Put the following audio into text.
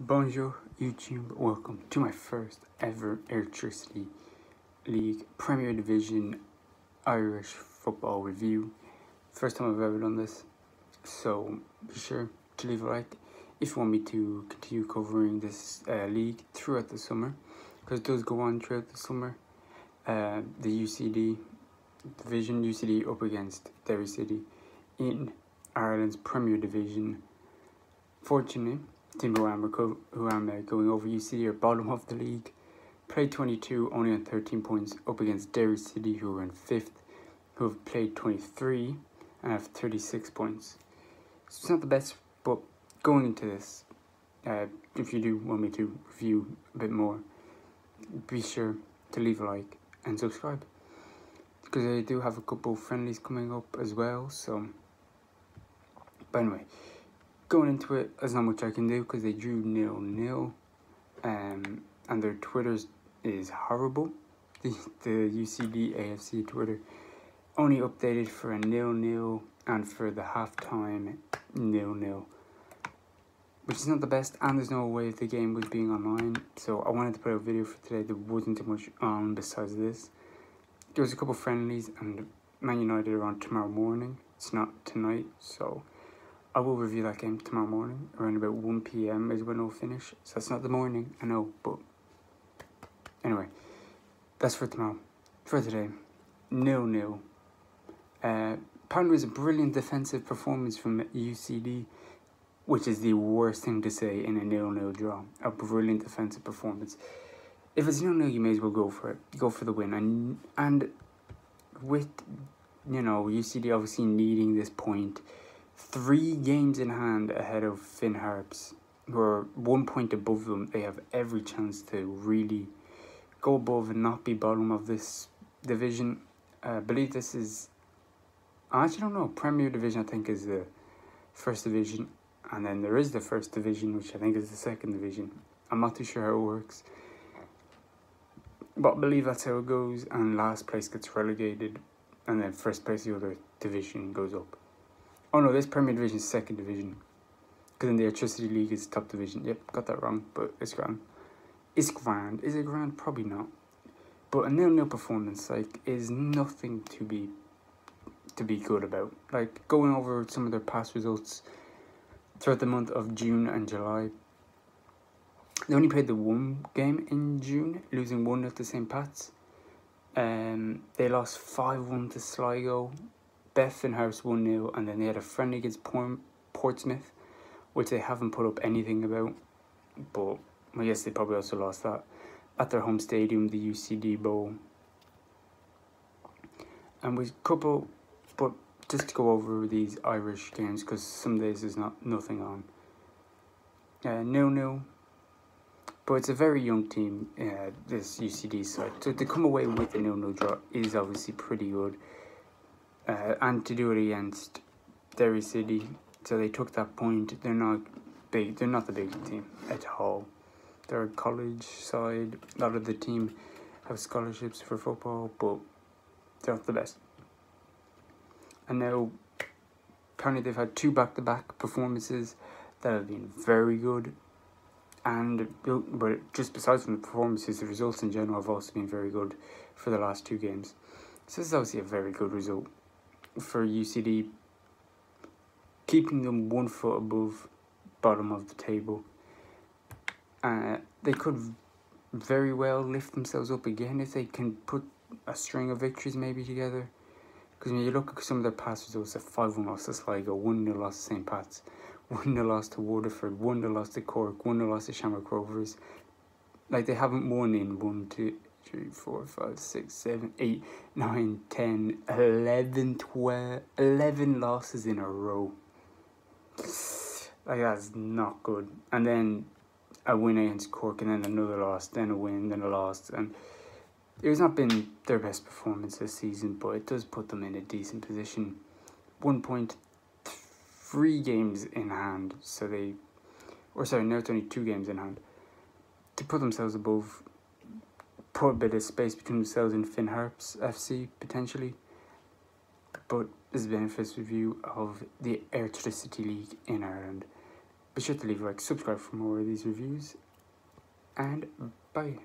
Bonjour YouTube, welcome to my first ever Airtricity League Premier Division Irish football review. First time I've ever done this, so be sure to leave a like if you want me to continue covering this uh, league throughout the summer, because it does go on throughout the summer. Uh, the UCD division, UCD up against Derry City in Ireland's Premier Division. Fortunately, team who I'm, who I'm uh, going over UCD are bottom of the league. Played 22, only on 13 points, up against Derry City, who are in 5th, who have played 23 and have 36 points. So it's not the best, but going into this, uh, if you do want me to review a bit more, be sure to leave a like and subscribe because I do have a couple friendlies coming up as well. So, but anyway, going into it, there's not much I can do because they drew nil nil, um, and their Twitters is horrible. The the UCD AFC Twitter only updated for a nil nil and for the halftime nil nil which is not the best and there's no way the game was being online. So I wanted to put a video for today there wasn't too much on besides this. There was a couple friendlies and Man United are on tomorrow morning. It's not tonight so I will review that game tomorrow morning around about 1pm is when it'll finish so that's not the morning I know but anyway that's for tomorrow for today nil nil uh, it was a brilliant defensive performance from UCD which is the worst thing to say in a nil-nil draw. A brilliant defensive performance. If it's nil-nil, you may as well go for it. Go for the win. And and with you know UCD obviously needing this point, three games in hand ahead of Finn Harps, who are one point above them. They have every chance to really go above and not be bottom of this division. Uh, I believe this is. I actually don't know. Premier Division, I think, is the first division and then there is the first division, which I think is the second division. I'm not too sure how it works. But I believe that's how it goes, and last place gets relegated, and then first place the other division goes up. Oh no, this Premier Division is second division. Because then the Airtricity League is top division. Yep, got that wrong, but it's grand. It's grand. Is it grand? Probably not. But a nil-nil performance, like, is nothing to be to be good about. Like, going over some of their past results, throughout the month of June and July. They only played the one game in June, losing 1 at the St. Pat's. Um, they lost 5 1 to Sligo, Beth and House 1 0, and then they had a friendly against Portsmouth, which they haven't put up anything about. But I guess they probably also lost that at their home stadium, the UCD Bowl. And a couple, but just to go over these Irish games because some days there's not nothing on. Uh, nil nil, but it's a very young team. Uh, this UCD side, so to come away with a nil draw is obviously pretty good. Uh, and to do it against Derry City, so they took that point. They're not big. They're not the big team at all. They're a college side. A lot of the team have scholarships for football, but they're not the best and now apparently they've had two back-to-back performances that have been very good and but just besides from the performances the results in general have also been very good for the last two games so this is obviously a very good result for UCD keeping them one foot above bottom of the table uh, they could very well lift themselves up again if they can put a string of victories maybe together because when you look at some of their past results, a 5 1 loss to Sligo, 1 0 loss to St. Pat's, 1 0 loss to Waterford, 1 0 loss to Cork, 1 0 loss to Shamrock Rovers. Like they haven't won in 1, 2, 3, 4, 5, 6, 7, 8, 9, 10, 11, 12, 11 losses in a row. Like that's not good. And then a win against Cork and then another loss, then a win, then a loss. And it has not been their best performance this season, but it does put them in a decent position. One point, three games in hand, so they, or sorry, now it's only two games in hand, to put themselves above, put a bit of space between themselves and Finn Harps FC potentially. But this benefits review of the Airtricity League in Ireland. be sure to leave a like, subscribe for more of these reviews, and bye.